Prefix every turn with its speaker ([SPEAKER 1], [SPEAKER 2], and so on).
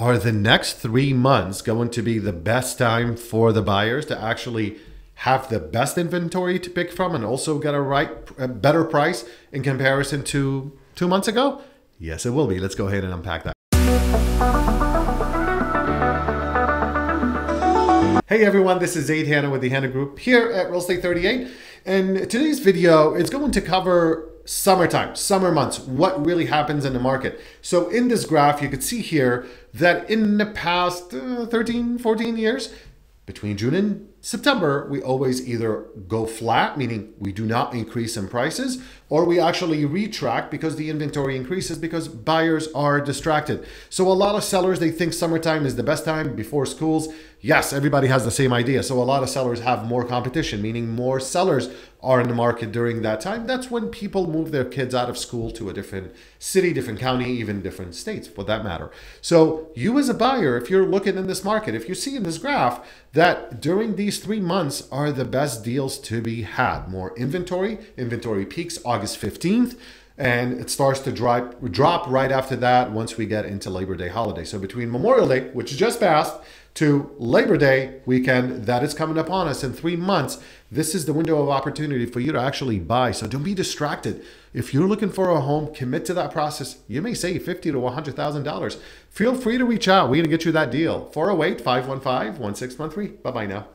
[SPEAKER 1] Are the next three months going to be the best time for the buyers to actually have the best inventory to pick from and also get a right a better price in comparison to two months ago? Yes, it will be. Let's go ahead and unpack that. Hey everyone, this is Zaid Hanna with the Hanna Group here at Real Estate 38. And today's video is going to cover summertime, summer months, what really happens in the market. So in this graph, you could see here that in the past uh, 13, 14 years, between June and September, we always either go flat, meaning we do not increase in prices, or we actually retract because the inventory increases because buyers are distracted. So a lot of sellers, they think summertime is the best time before schools. Yes, everybody has the same idea. So a lot of sellers have more competition, meaning more sellers are in the market during that time. That's when people move their kids out of school to a different city, different county, even different states for that matter. So you as a buyer, if you're looking in this market, if you see in this graph that during these three months are the best deals to be had. More inventory, inventory peaks August 15th and it starts to drop drop right after that once we get into Labor Day holiday. So between Memorial Day, which is just passed, to Labor Day weekend that is coming upon us in three months, this is the window of opportunity for you to actually buy. So don't be distracted. If you're looking for a home, commit to that process. You may save fifty to one hundred thousand dollars. Feel free to reach out. We're gonna get you that deal. 408-515-1613. Bye bye now.